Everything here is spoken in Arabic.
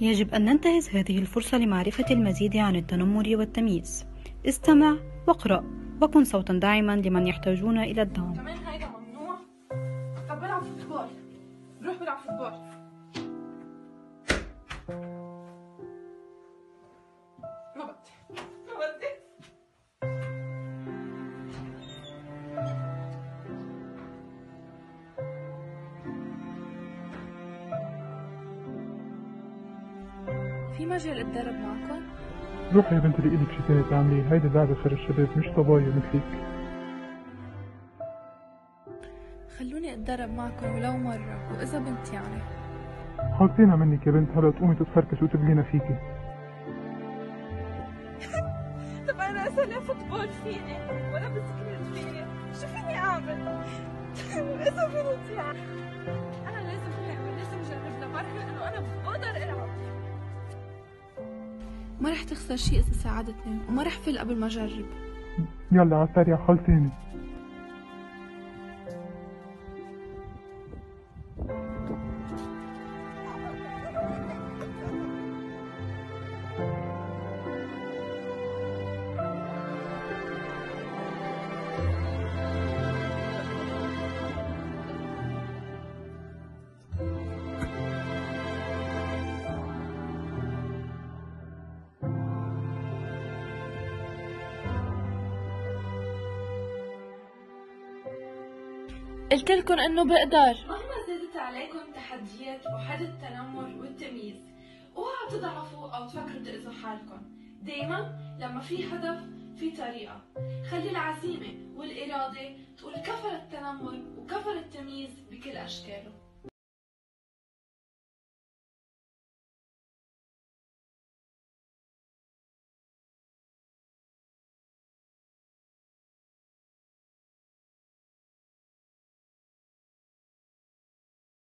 يجب أن ننتهز هذه الفرصة لمعرفة المزيد عن التنمر والتمييز. استمع واقرأ وكن صوتا داعما لمن يحتاجون إلى الدعم. كمان هيدا ممنوع. طب بلعب football. روح بلعب football. في مجال اتدرب معكم؟ روحي يا بنتي لإلك شي تاني تعمليه هيدي لعبة خير الشباب مش طبايا مثلك خلوني اتدرب معكم ولو مرة وإذا بنت يعني. حاطينها منك يا بنت هلا تقومي تتفركش وتبلينا فيكي. طب أنا أسأل football فيني ولا basket فيني. شو فيني أعمل؟ إذا بنت يعني. ما رح تخسر شيء إذا ساعدتني وما رح فل قبل ما أجرب. يلا على السريع خلصيني قلت لكم إنه بقدر. مهما زادت عليكم تحديات وحد التنمر والتمييز اوعوا تضعفوا أو تفكروا تأذوا حالكم. دايما لما في هدف في طريقة. خلي العزيمة والإرادة تقول كفر التنمر وكفر التمييز بكل أشكاله.